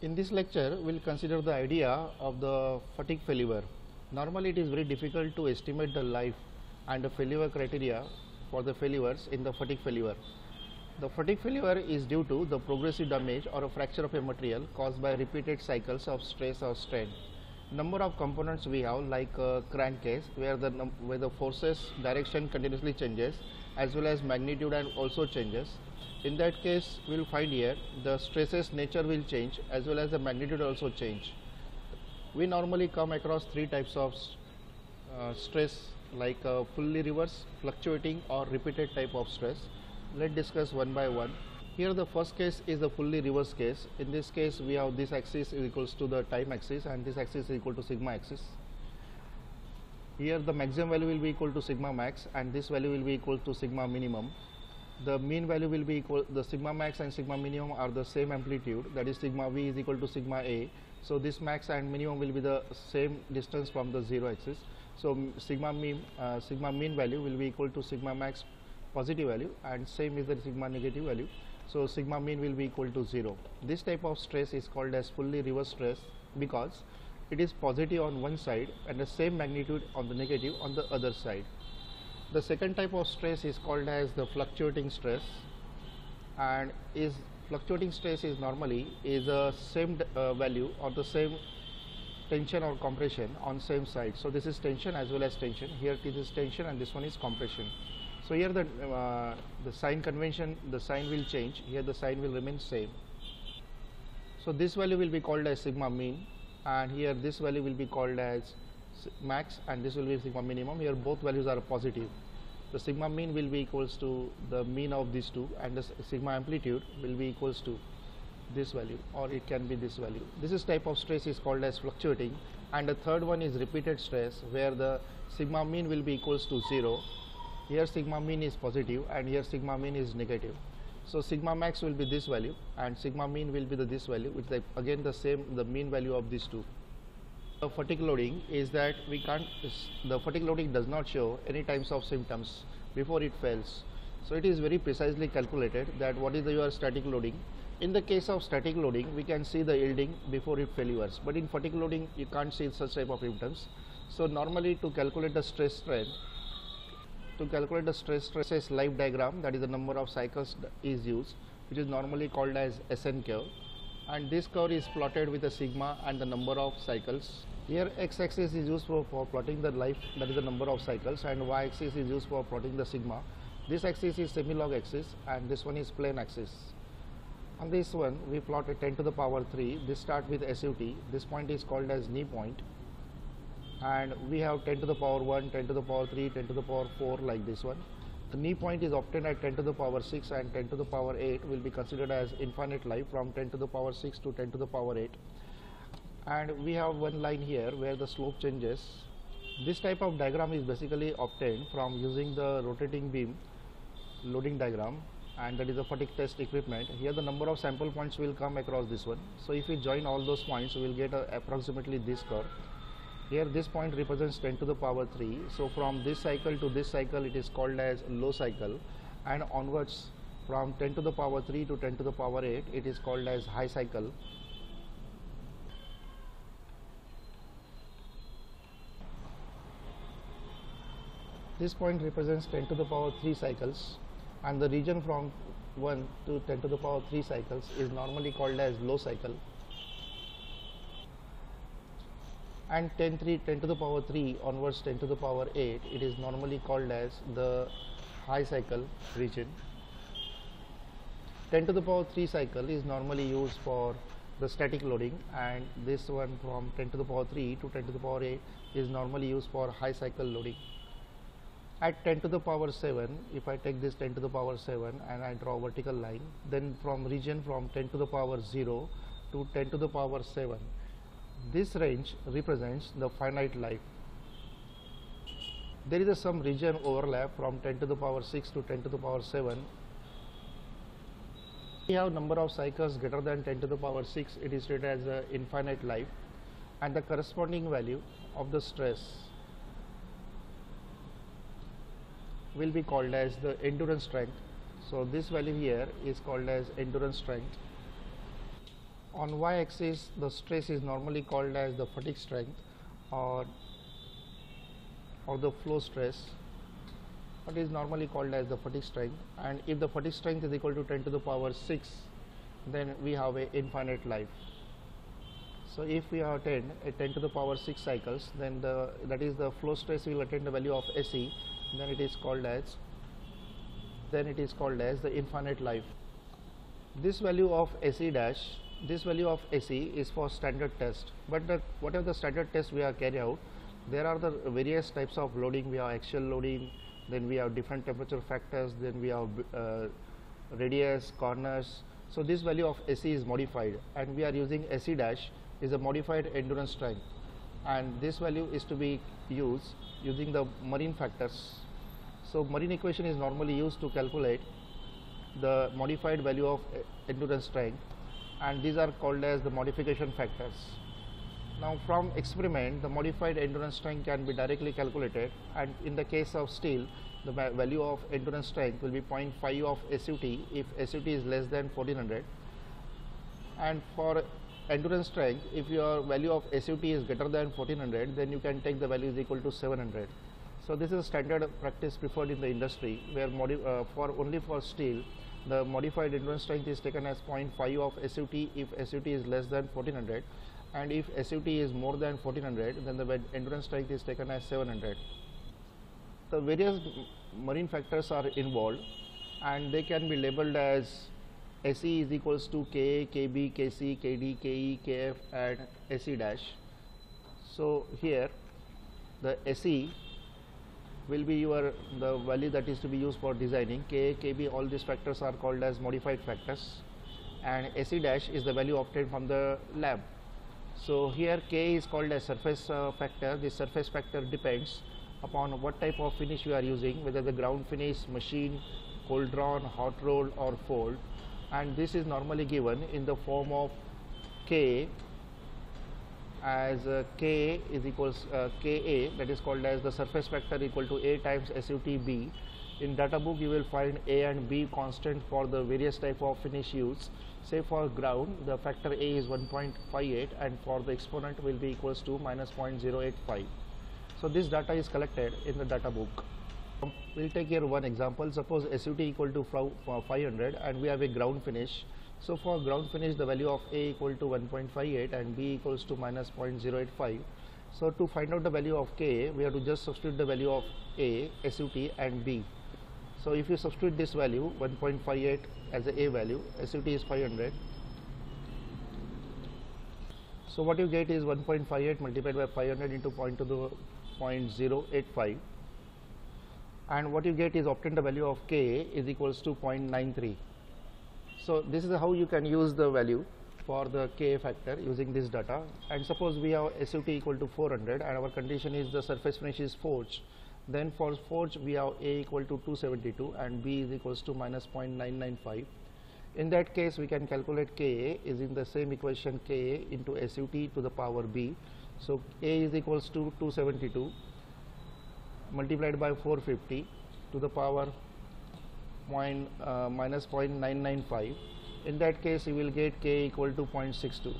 In this lecture, we'll consider the idea of the fatigue failure. Normally, it is very difficult to estimate the life and the failure criteria for the failures in the fatigue failure. The fatigue failure is due to the progressive damage or a fracture of a material caused by repeated cycles of stress or strain. Number of components we have like a crankcase where the where the forces direction continuously changes as well as magnitude and also changes. In that case, we will find here the stresses nature will change as well as the magnitude also change. We normally come across three types of uh, stress like uh, fully reverse, fluctuating or repeated type of stress. Let's discuss one by one. Here the first case is the fully reverse case. In this case we have this axis is equals to the time axis and this axis is equal to sigma axis. Here the maximum value will be equal to sigma max and this value will be equal to sigma minimum. The mean value will be equal, the sigma max and sigma minimum are the same amplitude that is sigma v is equal to sigma a. So this max and minimum will be the same distance from the zero axis. So sigma mean, uh, sigma mean value will be equal to sigma max positive value and same is the sigma negative value. So sigma mean will be equal to zero. This type of stress is called as fully reverse stress because it is positive on one side and the same magnitude on the negative on the other side. The second type of stress is called as the fluctuating stress and is fluctuating stress is normally is a same uh, value or the same tension or compression on same side. So this is tension as well as tension. Here this is tension and this one is compression. So here the uh, the sign convention the sign will change. Here the sign will remain same. So this value will be called as sigma mean and here this value will be called as max and this will be sigma minimum. Here both values are positive. The sigma mean will be equals to the mean of these two and the sigma amplitude will be equals to this value or it can be this value. This is type of stress is called as fluctuating and the third one is repeated stress where the sigma mean will be equals to 0. Here sigma mean is positive and here sigma mean is negative. So sigma max will be this value and sigma mean will be the this value which is again the same the mean value of these two. The fatigue loading is that we can't the fatigue loading does not show any types of symptoms before it fails. So it is very precisely calculated that what is the your static loading. In the case of static loading, we can see the yielding before it failures. But in fatigue loading, you can't see such type of symptoms. So normally to calculate the stress strain, to calculate the stress stresses life diagram, that is the number of cycles is used, which is normally called as SN curve. And this curve is plotted with the sigma and the number of cycles. Here x-axis is used for, for plotting the life, that is the number of cycles, and y-axis is used for plotting the sigma. This axis is semi-log axis, and this one is plain axis. On this one, we plot a 10 to the power 3. This start with SUT. This point is called as knee point and we have 10 to the power 1, 10 to the power 3, 10 to the power 4 like this one. The knee point is obtained at 10 to the power 6 and 10 to the power 8 will be considered as infinite life from 10 to the power 6 to 10 to the power 8. And we have one line here where the slope changes. This type of diagram is basically obtained from using the rotating beam loading diagram and that is the fatigue test equipment. Here the number of sample points will come across this one. So if we join all those points, we will get a, approximately this curve. Here this point represents 10 to the power 3. So from this cycle to this cycle it is called as low cycle and onwards from 10 to the power 3 to 10 to the power 8 it is called as high cycle. This point represents 10 to the power 3 cycles and the region from 1 to 10 to the power 3 cycles is normally called as low cycle and 10 3 10 to the power 3 onwards 10 to the power 8 it is normally called as the high cycle region. 10 to the power 3 cycle is normally used for the static loading and this one from 10 to the power 3 to 10 to the power 8 is normally used for high cycle loading. At 10 to the power 7 if I take this 10 to the power 7 and I draw vertical line then from region from 10 to the power 0 to 10 to the power 7 this range represents the finite life. There is a some region overlap from 10 to the power 6 to 10 to the power 7 we have number of cycles greater than 10 to the power 6 it is treated as a infinite life and the corresponding value of the stress will be called as the endurance strength. So this value here is called as endurance strength On y-axis the stress is normally called as the fatigue strength or or the flow stress. What is normally called as the fatigue strength. And if the fatigue strength is equal to 10 to the power 6 then we have a infinite life. So if we have 10 a 10 to the power 6 cycles then the that is the flow stress will attain the value of SE then it is called as then it is called as the infinite life. This value of SE dash this value of SE is for standard test but the whatever the standard test we are carry out there are the various types of loading. We have axial loading then we have different temperature factors then we have uh, radius corners. So this value of SE is modified and we are using SE dash is a modified endurance strength. And this value is to be used using the marine factors. So marine equation is normally used to calculate the modified value of endurance strength and these are called as the modification factors. Now from experiment the modified endurance strength can be directly calculated and in the case of steel the value of endurance strength will be 0.5 of SUT if SUT is less than 1400 and for endurance strength if your value of SUT is greater than 1400 then you can take the value is equal to 700 so this is standard practice preferred in the industry where uh, for only for steel the modified endurance strength is taken as 0.5 of SUT if SUT is less than 1400 and if SUT is more than 1400 then the endurance strength is taken as 700. The various marine factors are involved and they can be labeled as SE is equals to K, KB, KC, KD, KE, KF and SE dash. So here the SE will be your the value that is to be used for designing. K, KB all these factors are called as modified factors. And SE dash is the value obtained from the lab. So here K is called as surface uh, factor. This surface factor depends upon what type of finish you are using whether the ground finish, machine, cold drawn, hot roll or fold. And this is normally given in the form of K as uh, K is equals uh, Ka that is called as the surface factor equal to A times SUTB. In data book you will find A and B constant for the various type of finish used. Say for ground the factor A is 1.58 and for the exponent will be equals to minus 0.085. So this data is collected in the data book. We'll take here one example. Suppose SUT equal to 500 and we have a ground finish so for ground finish the value of A equal to 1.58 and B equals to minus 0.085. So to find out the value of K we have to just substitute the value of A, SUT and B. So if you substitute this value 1.58 as a A value, SUT is 500. So what you get is 1.58 multiplied by 500 into point to the 0.085 and what you get is obtained the value of K is equals to 0.93. So this is how you can use the value for the K factor using this data. And suppose we have SUT equal to 400 and our condition is the surface finish is forged. Then for forge we have A equal to 272 and B is equals to minus 0.995 in that case we can calculate Ka is in the same equation Ka into SUT to the power B. So A is equals to 272 multiplied by 450 to the power point, uh, minus 0.995 in that case you will get k equal to 0.62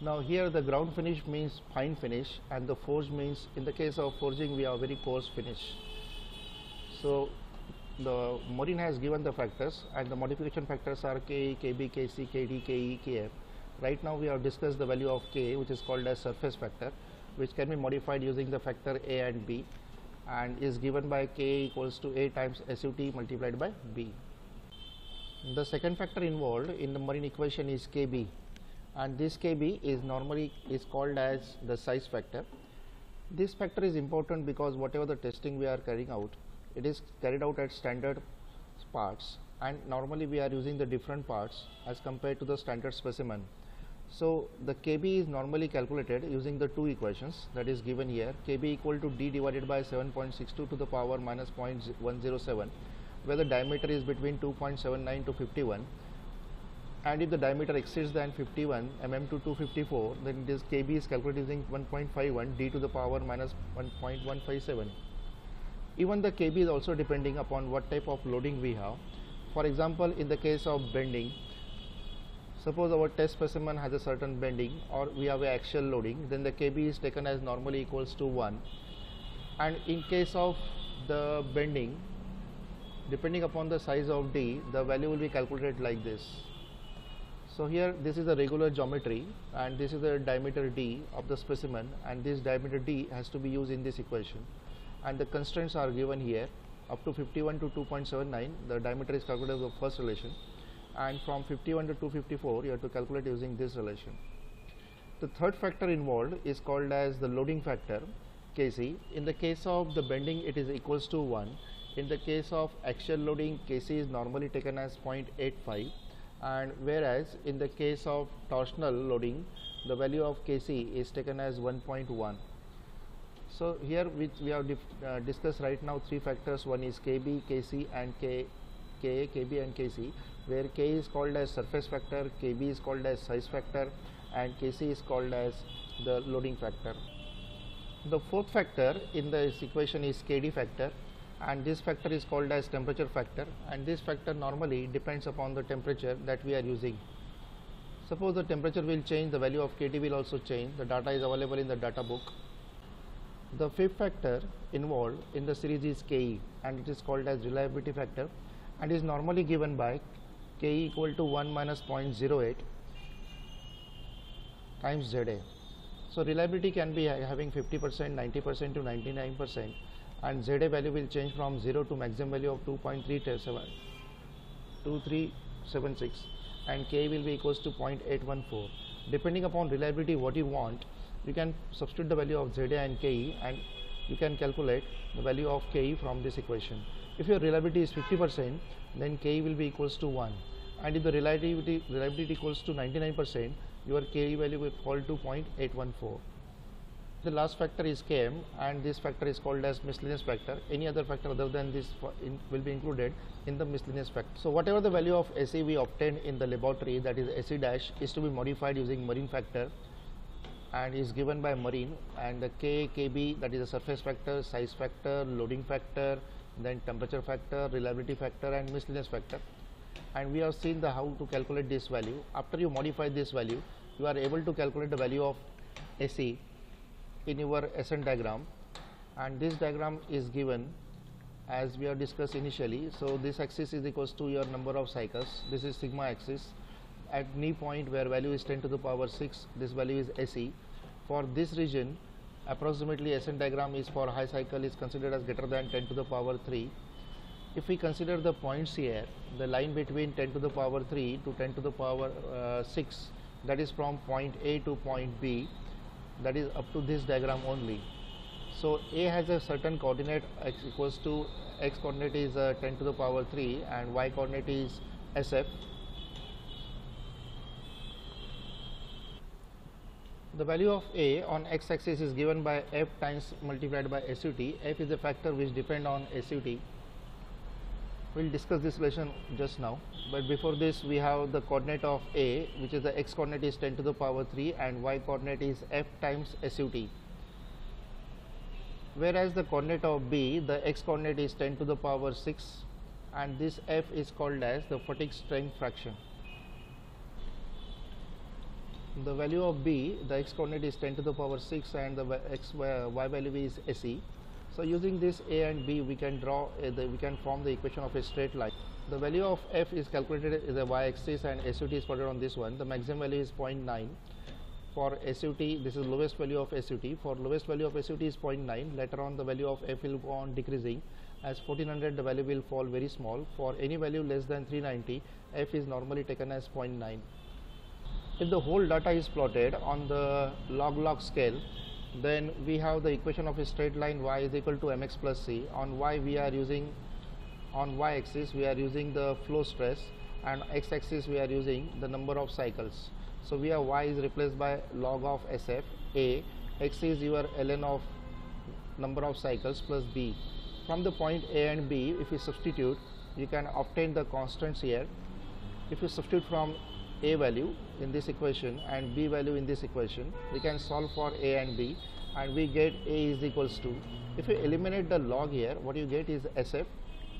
now here the ground finish means fine finish and the forge means in the case of forging we are very coarse finish. So the marine has given the factors and the modification factors are K, KB, KC, KD, KE, right now we have discussed the value of K which is called as surface factor which can be modified using the factor A and B and is given by k equals to a times SUT multiplied by b. The second factor involved in the marine equation is kb and this kb is normally is called as the size factor. This factor is important because whatever the testing we are carrying out it is carried out at standard parts and normally we are using the different parts as compared to the standard specimen so the Kb is normally calculated using the two equations that is given here. Kb equal to d divided by 7.62 to the power minus 0.107 where the diameter is between 2.79 to 51 and if the diameter exceeds than 51 mm to 254 then this Kb is calculated using 1.51 d to the power minus 1.157 even the Kb is also depending upon what type of loading we have. For example in the case of bending Suppose our test specimen has a certain bending or we have a axial loading, then the KB is taken as normally equals to 1. And in case of the bending, depending upon the size of D, the value will be calculated like this. So here this is a regular geometry and this is the diameter D of the specimen and this diameter D has to be used in this equation and the constraints are given here up to 51 to 2.79 the diameter is calculated as the first relation and from 51 to 254 you have to calculate using this relation. The third factor involved is called as the loading factor Kc. In the case of the bending it is equals to 1. In the case of axial loading Kc is normally taken as 0.85 and whereas in the case of torsional loading the value of Kc is taken as 1.1. So here which we have uh, discussed right now three factors one is Kb, Kc and K, Ka, Kb and Kc where K is called as surface factor, Kb is called as size factor and Kc is called as the loading factor. The fourth factor in this equation is Kd factor and this factor is called as temperature factor and this factor normally depends upon the temperature that we are using. Suppose the temperature will change, the value of Kd will also change, the data is available in the data book. The fifth factor involved in the series is Ke and it is called as reliability factor and is normally given by Ke equal to 1 minus 0.08 times ZA. So reliability can be having 50%, 90% to 99% and ZA value will change from 0 to maximum value of 2.376 and K will be equals to 0.814. Depending upon reliability what you want, you can substitute the value of ZA and KE and you can calculate the value of KE from this equation. If your reliability is 50%, then KE will be equals to 1 and if the reliability, reliability equals to 99%, your KE value will fall to 0.814. The last factor is Km and this factor is called as miscellaneous factor. Any other factor other than this will be included in the miscellaneous factor. So whatever the value of SE we obtained in the laboratory that is SE dash is to be modified using marine factor and is given by marine and the K, KB that is the surface factor, size factor, loading factor, then temperature factor, reliability factor and miscellaneous factor and we have seen the how to calculate this value. After you modify this value you are able to calculate the value of SE in your SN diagram and this diagram is given as we have discussed initially. So this axis is equals to your number of cycles. This is sigma axis. At knee point where value is 10 to the power 6, this value is SE. For this region, approximately SN diagram is for high cycle is considered as greater than 10 to the power 3. If we consider the points here, the line between 10 to the power 3 to 10 to the power uh, 6, that is from point A to point B, that is up to this diagram only. So A has a certain coordinate x equals to x coordinate is uh, 10 to the power 3 and y coordinate is SF. The value of A on x axis is given by f times multiplied by SUT. f is a factor which depend on SUT we will discuss this relation just now. But before this we have the coordinate of a which is the x coordinate is 10 to the power 3 and y coordinate is f times SUT whereas the coordinate of b the x coordinate is 10 to the power 6 and this f is called as the fatigue strength fraction the value of b the x coordinate is 10 to the power 6 and the x y value is SE so using this a and b we can draw uh, the, we can form the equation of a straight line. The value of f is calculated as a y-axis and SUT is plotted on this one. The maximum value is 0.9. For SUT, this is lowest value of SUT. For lowest value of SUT is 0.9. Later on the value of f will go on decreasing. As 1400 the value will fall very small. For any value less than 390, f is normally taken as 0.9. If the whole data is plotted on the log-log scale, then we have the equation of a straight line y is equal to mx plus c. On y we are using on y axis we are using the flow stress and x axis we are using the number of cycles. So we have y is replaced by log of sf a x is your ln of number of cycles plus b. From the point a and b if you substitute you can obtain the constants here. If you substitute from a value in this equation and b value in this equation we can solve for a and b and we get a is equals to if you eliminate the log here what you get is sf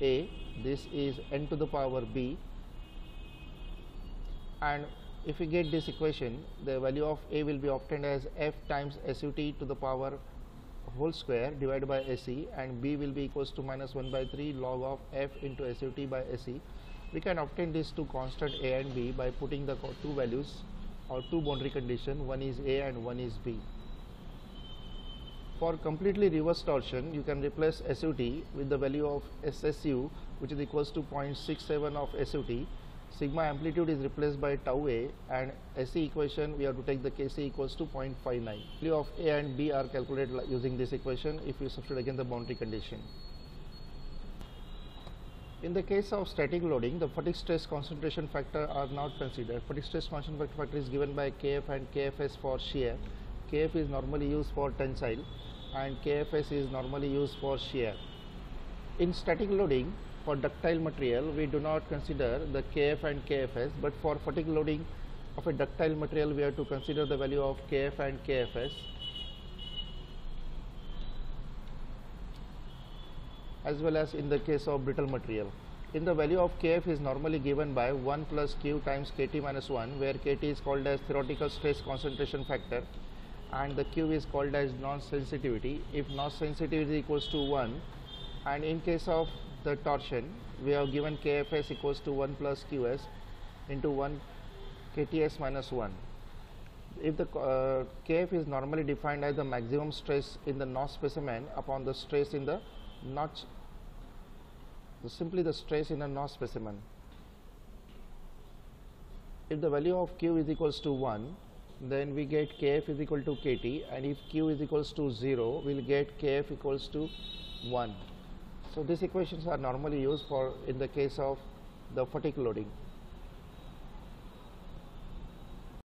a this is n to the power b and if we get this equation, the value of A will be obtained as F times SUT to the power whole square divided by SE and B will be equals to minus 1 by 3 log of F into SUT by SE. We can obtain these two constant A and B by putting the two values or two boundary condition, one is A and one is B. For completely reverse torsion, you can replace SUT with the value of SSU which is equals to 0.67 of SUT sigma amplitude is replaced by tau a and SE equation we have to take the Kc equals to 0.59. Value of A and B are calculated using this equation if you substitute again the boundary condition. In the case of static loading, the fatigue stress concentration factor are not considered. Fatigue stress concentration factor is given by Kf and Kfs for shear. Kf is normally used for tensile and Kfs is normally used for shear. In static loading, for ductile material we do not consider the Kf and Kfs but for fatigue loading of a ductile material we have to consider the value of Kf and Kfs as well as in the case of brittle material. In the value of Kf is normally given by 1 plus Q times Kt minus 1 where Kt is called as theoretical stress concentration factor and the Q is called as notch sensitivity. If notch sensitivity equals to 1 and in case of the torsion we have given kfs equals to 1 plus qs into 1 kts minus 1 if the uh, kf is normally defined as the maximum stress in the NOS specimen upon the stress in the notch the simply the stress in a NOS specimen if the value of q is equals to 1 then we get kf is equal to kt and if q is equals to 0 we'll get kf equals to 1 so these equations are normally used for in the case of the fatigue loading.